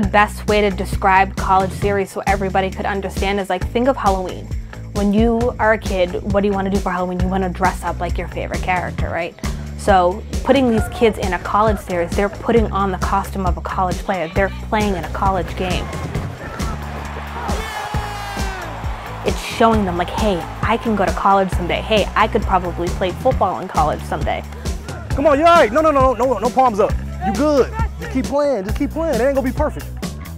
best way to describe college series so everybody could understand is like think of Halloween. When you are a kid, what do you want to do for Halloween? You want to dress up like your favorite character, right? So putting these kids in a college series, they're putting on the costume of a college player. They're playing in a college game. It's showing them like, hey, I can go to college someday. Hey, I could probably play football in college someday. Come on, you all right. No, no, no, no, no palms up. You good. Just keep playing. Just keep playing. It ain't gonna be perfect.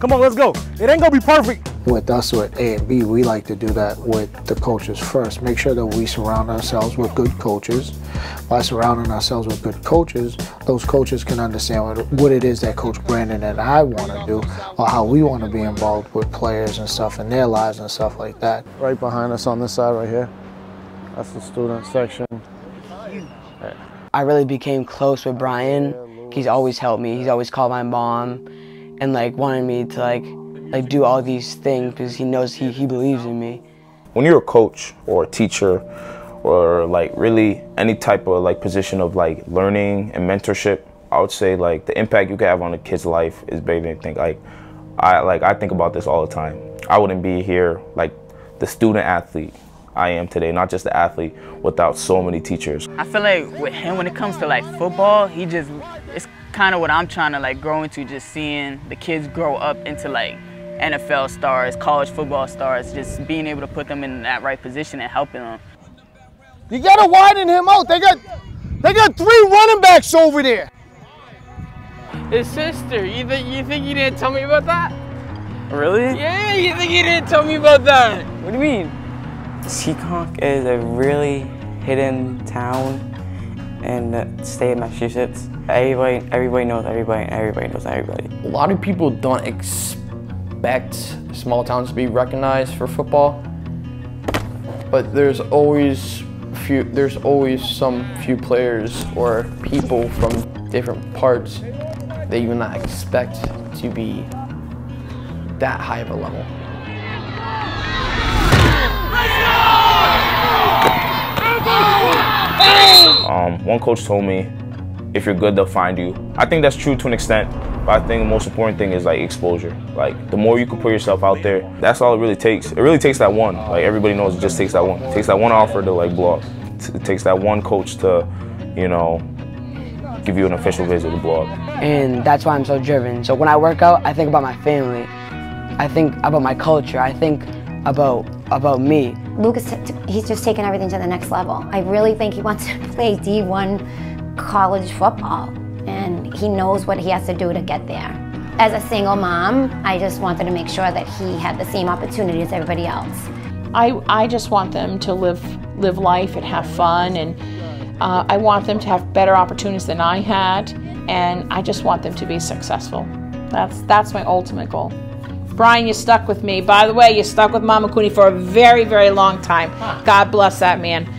Come on, let's go. It ain't gonna be perfect. With us, with A and B, we like to do that with the coaches first. Make sure that we surround ourselves with good coaches. By surrounding ourselves with good coaches, those coaches can understand what, what it is that Coach Brandon and I want to do, or how we want to be involved with players and stuff in their lives and stuff like that. Right behind us on this side right here, that's the student section. I really became close with Brian. He's always helped me. He's always called my mom and like wanted me to like like do all these things because he knows he, he believes in me. When you're a coach or a teacher or like really any type of like position of like learning and mentorship, I would say like the impact you can have on a kid's life is bigger than you think. Like I like I think about this all the time. I wouldn't be here like the student athlete I am today, not just the athlete, without so many teachers. I feel like with him, when it comes to like football, he just, it's kind of what I'm trying to like grow into, just seeing the kids grow up into like NFL stars, college football stars, just being able to put them in that right position and helping them. You gotta widen him out. They got, they got three running backs over there. His sister. You think you think you didn't tell me about that? Really? Yeah, you think you didn't tell me about that? What do you mean? Seekonk is a really hidden town in the state of Massachusetts. Everybody, everybody knows everybody, and everybody knows everybody. A lot of people don't expect small towns to be recognized for football, but there's always few. There's always some few players or people from different parts that you would not expect to be that high of a level. One coach told me, if you're good, they'll find you. I think that's true to an extent, but I think the most important thing is like exposure. Like the more you can put yourself out there, that's all it really takes. It really takes that one. Like everybody knows it just takes that one. It takes that one offer to like blow up. It takes that one coach to, you know, give you an official visit to blow up. And that's why I'm so driven. So when I work out, I think about my family. I think about my culture. I think about about me. Lucas, he's just taken everything to the next level. I really think he wants to play D1 college football, and he knows what he has to do to get there. As a single mom, I just wanted to make sure that he had the same opportunity as everybody else. I, I just want them to live live life and have fun, and uh, I want them to have better opportunities than I had, and I just want them to be successful. That's that's my ultimate goal. Brian, you stuck with me. By the way, you stuck with Mama Cooney for a very, very long time. God bless that man.